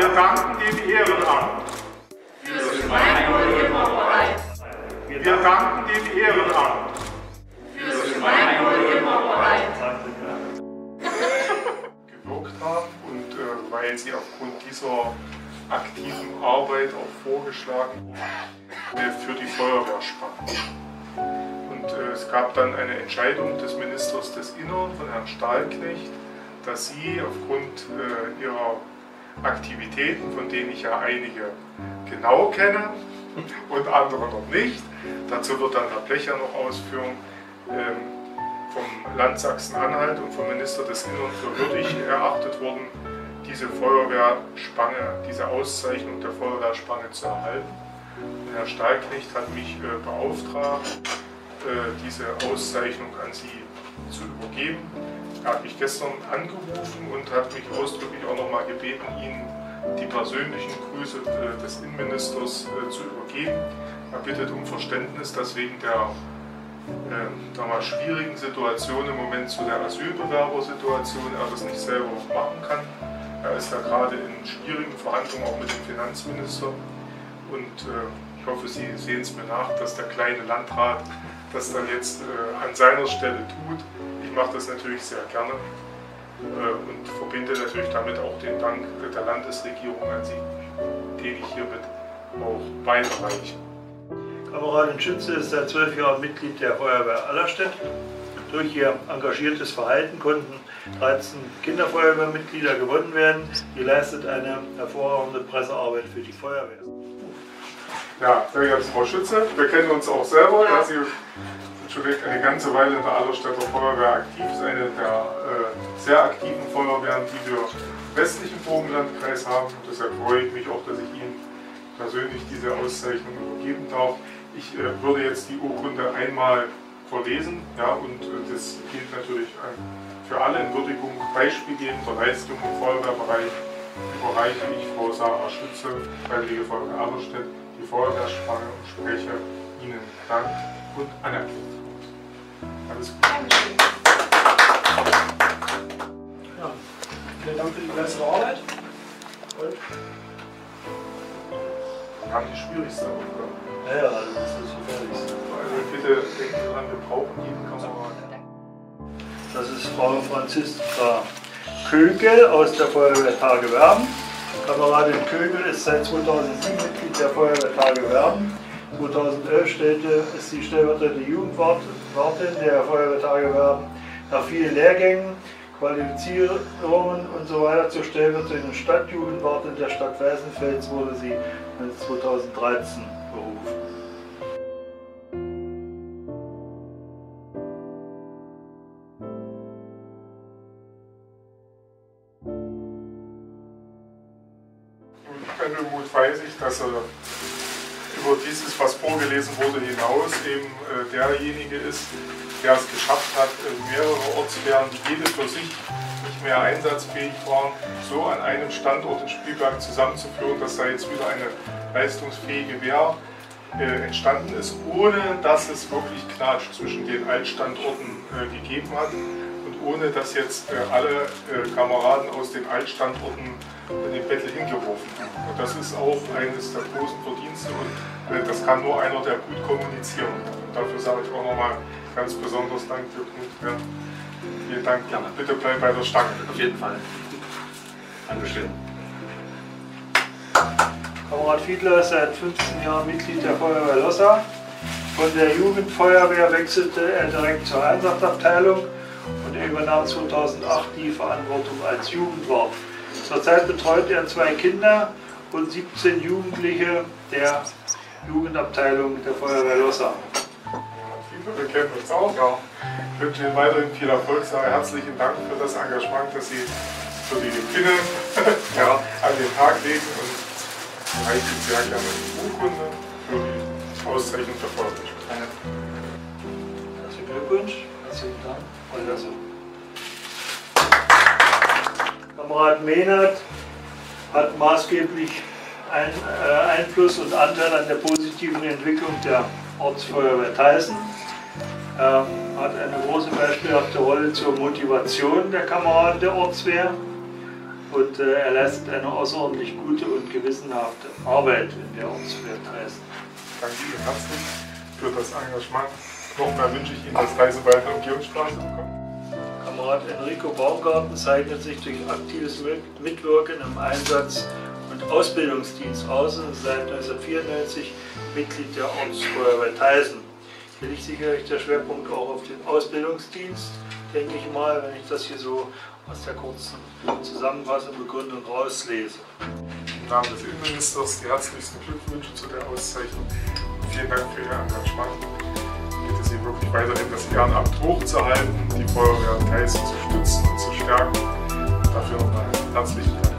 Wir danken dem Ehrenamt. Fürs Gemeinwohl immer bereit. Wir danken dem Ehrenamt. Fürs Gemeinwohl immer bereit. gewirkt haben und äh, weil sie aufgrund dieser aktiven Arbeit auch vorgeschlagen wurde für die Feuerwehr spannen. Und äh, es gab dann eine Entscheidung des Ministers des Innern, von Herrn Stahlknecht, dass sie aufgrund äh, ihrer Aktivitäten, von denen ich ja einige genau kenne und andere noch nicht, dazu wird dann Herr Blecher noch ausführen, ähm, vom Land Sachsen-Anhalt und vom Minister des Innern für würdig erachtet worden, diese Feuerwehrspange, diese Auszeichnung der Feuerwehrspange zu erhalten. Und Herr Stahlknecht hat mich äh, beauftragt, diese Auszeichnung an Sie zu übergeben. Er hat mich gestern angerufen und hat mich ausdrücklich auch nochmal gebeten, Ihnen die persönlichen Grüße äh, des Innenministers äh, zu übergeben. Er bittet um Verständnis, dass wegen der äh, damals schwierigen Situation im Moment zu der Asylbewerbersituation er das nicht selber machen kann. Er ist ja gerade in schwierigen Verhandlungen auch mit dem Finanzminister und äh, ich hoffe, Sie sehen es mir nach, dass der kleine Landrat das dann jetzt äh, an seiner Stelle tut. Ich mache das natürlich sehr gerne äh, und verbinde natürlich damit auch den Dank der Landesregierung an Sie, den ich hiermit auch weiterreiche. Kameradin Schütze ist seit zwölf Jahren Mitglied der Feuerwehr Allerstedt. Durch ihr engagiertes Verhalten konnten 13 Kinderfeuerwehrmitglieder gewonnen werden. Sie leistet eine hervorragende Pressearbeit für die Feuerwehr. Ja, sehr geehrte Frau Schütze, wir kennen uns auch selber. Ja, Sie sind schon eine ganze Weile in der Allerstädter Feuerwehr aktiv. Ist eine der äh, sehr aktiven Feuerwehren, die wir im westlichen Burgenlandkreis haben. Und deshalb freue ich mich auch, dass ich Ihnen persönlich diese Auszeichnung übergeben darf. Ich äh, würde jetzt die Urkunde einmal verlesen ja, und äh, das gilt natürlich für alle in Würdigung beispielgebender Leistungen im Feuerwehrbereich. Überreiche ich Frau Sarah Schütze, Freiwillige Feuerwehr Allerstedt, die Feuerwehrspange und spreche Ihnen Dank und Anerkennung aus. Alles Gute. Ja, vielen Dank für die bessere Arbeit. Und Wir haben die schwierigste Aufgabe. ja, ja, das ist das Gefährlichste. Also bitte denken Sie dran, wir brauchen jeden Kameraden. Das ist Frau Franziska Kögel aus der Feuerwehr Tage Werben. Kameradin Kögel ist seit 2007 Mitglied der Feuerwehr Tage Werben. 2011 stellte, ist sie stellvertretende Jugendwartin der Feuerwehr Tage Werben. Nach vielen Lehrgängen, Qualifizierungen und so weiter zur stellvertretenden Stadtjugendwartin der Stadt Weißenfels wurde sie 2013 berufen. Mit Göndelmut weiß ich, dass er über dieses, was vorgelesen wurde, hinaus eben äh, derjenige ist, der es geschafft hat, äh, mehrere Ortswehren, die jede für sich nicht mehr einsatzfähig waren, so an einem Standort in Spielberg zusammenzuführen, dass da jetzt wieder eine leistungsfähige Wehr äh, entstanden ist, ohne dass es wirklich Knatsch zwischen den Altstandorten äh, gegeben hat ohne dass jetzt äh, alle äh, Kameraden aus den Altstandorten in den Bettel hingeworfen haben. Und das ist auch eines der großen Verdienste und äh, das kann nur einer, der gut kommunizieren kann. Und dafür sage ich auch nochmal ganz besonders Dank für Knut. Ja. Vielen Dank. Gerne. Bitte bleib bei der Stange. Auf jeden Fall. Dankeschön. Kamerad Fiedler ist seit 15 Jahren Mitglied der Feuerwehr Lossa. Von der Jugendfeuerwehr wechselte er direkt zur Einsatzabteilung und er übernahm 2008 die Verantwortung als Jugendwart. Zurzeit betreut er zwei Kinder und 17 Jugendliche der Jugendabteilung der Feuerwehr Lossa. Wir kennen uns auch. Ja. Ich wünsche Ihnen weiterhin viel Erfolg. Sage herzlichen Dank für das Engagement, das Sie für die Kinder ja, an den Tag legen und reiche Ihnen sehr gerne die Urkunde für die Auszeichnung der Feuerwehr. Herzlichen Glückwunsch, herzlichen Dank. Weiter so. Kamerad Mehnert hat maßgeblich ein, äh, Einfluss und Anteil an der positiven Entwicklung der Ortsfeuerwehr Theißen. Er hat eine große beispielhafte Rolle zur Motivation der Kameraden der Ortswehr und äh, er leistet eine außerordentlich gute und gewissenhafte Arbeit in der Ortswehr Dresden. Danke Ihnen herzlich für das Engagement. Noch mehr wünsche ich Ihnen, dass Reise weiter Umgehungsstraße bekommt. Kamerad Enrico Baumgarten zeichnet sich durch aktives Mitwirken im Einsatz und Ausbildungsdienst aus und ist seit 1994 Mitglied der Ortsfeuerwehr Theisen. Hier liegt sicherlich der Schwerpunkt auch auf den Ausbildungsdienst, denke ich mal, wenn ich das hier so aus der kurzen Zusammenfassung Begründung rauslese. Im Namen des Innenministers die herzlichsten Glückwünsche zu der Auszeichnung. Vielen Dank für Ihr Engagement. Ich bitte Sie wirklich weiterhin das Ehrenamt hochzuhalten, die Feuerwehr Theisen zu stützen und zu stärken. Dafür nochmal herzlichen Dank.